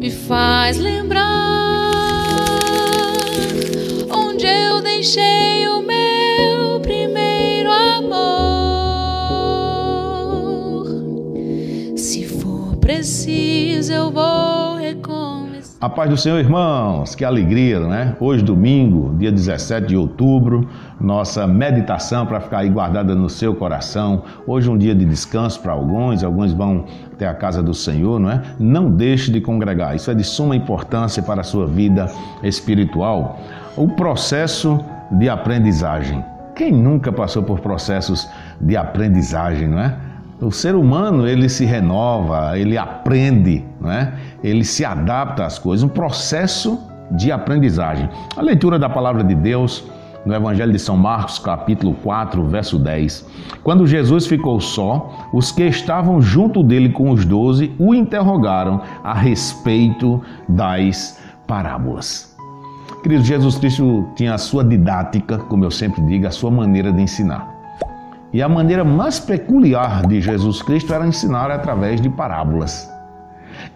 me faz lembrar onde eu deixei o meu primeiro amor. Se for preciso, eu vou recomeçar. A paz do Senhor, irmãos, que alegria, né? Hoje, domingo, dia 17 de outubro, nossa meditação para ficar aí guardada no seu coração. Hoje, um dia de descanso para alguns, alguns vão até a casa do Senhor, não é? Não deixe de congregar, isso é de suma importância para a sua vida espiritual. O processo de aprendizagem. Quem nunca passou por processos de aprendizagem, não é? O ser humano ele se renova, ele aprende, né? ele se adapta às coisas, um processo de aprendizagem. A leitura da palavra de Deus no Evangelho de São Marcos, capítulo 4, verso 10. Quando Jesus ficou só, os que estavam junto dele com os doze o interrogaram a respeito das parábolas. Querido, Jesus Cristo tinha a sua didática, como eu sempre digo, a sua maneira de ensinar. E a maneira mais peculiar de Jesus Cristo era ensinar através de parábolas.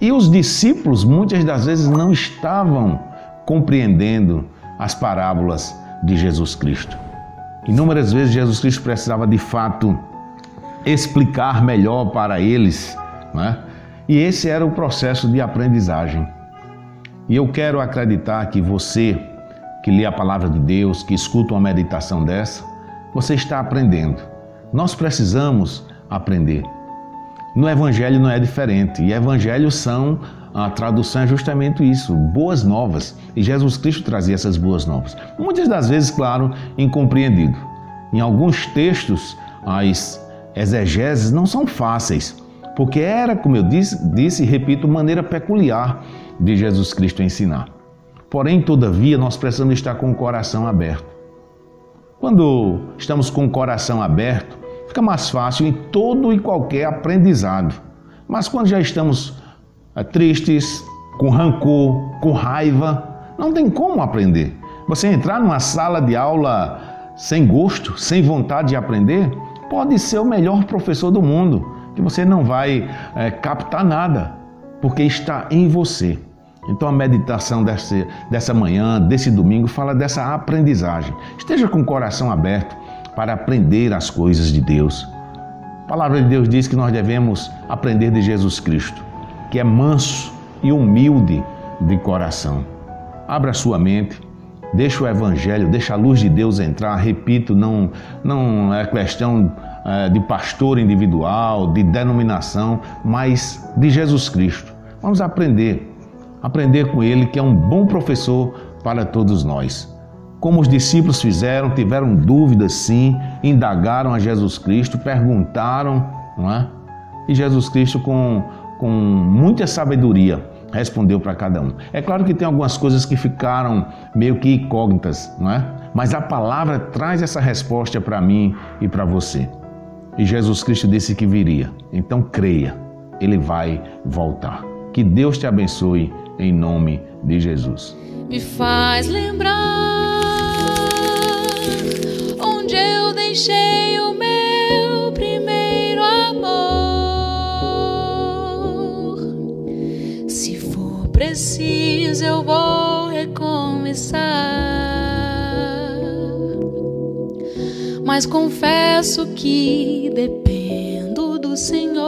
E os discípulos muitas das vezes não estavam compreendendo as parábolas de Jesus Cristo. Inúmeras vezes Jesus Cristo precisava de fato explicar melhor para eles, né? e esse era o processo de aprendizagem. E eu quero acreditar que você que lê a palavra de Deus, que escuta uma meditação dessa, você está aprendendo. Nós precisamos aprender. No Evangelho não é diferente. E Evangelhos são, a tradução é justamente isso, boas novas. E Jesus Cristo trazia essas boas novas. Muitas das vezes, claro, incompreendido. Em alguns textos, as exegeses não são fáceis, porque era, como eu disse, disse e repito, maneira peculiar de Jesus Cristo ensinar. Porém, todavia, nós precisamos estar com o coração aberto. Quando estamos com o coração aberto, fica mais fácil em todo e qualquer aprendizado. Mas quando já estamos é, tristes, com rancor, com raiva, não tem como aprender. Você entrar numa sala de aula sem gosto, sem vontade de aprender, pode ser o melhor professor do mundo, que você não vai é, captar nada, porque está em você. Então a meditação dessa manhã, desse domingo, fala dessa aprendizagem. Esteja com o coração aberto para aprender as coisas de Deus. A palavra de Deus diz que nós devemos aprender de Jesus Cristo, que é manso e humilde de coração. Abra sua mente, deixa o Evangelho, deixa a luz de Deus entrar. Repito, não, não é questão é, de pastor individual, de denominação, mas de Jesus Cristo. Vamos aprender, aprender com Ele, que é um bom professor para todos nós como os discípulos fizeram, tiveram dúvidas sim, indagaram a Jesus Cristo, perguntaram, não é? E Jesus Cristo, com, com muita sabedoria, respondeu para cada um. É claro que tem algumas coisas que ficaram meio que incógnitas, não é? Mas a palavra traz essa resposta para mim e para você. E Jesus Cristo disse que viria. Então creia, ele vai voltar. Que Deus te abençoe em nome de Jesus. Me faz lembrar deixei o meu primeiro amor. Se for preciso, eu vou recomeçar. Mas confesso que dependo do Senhor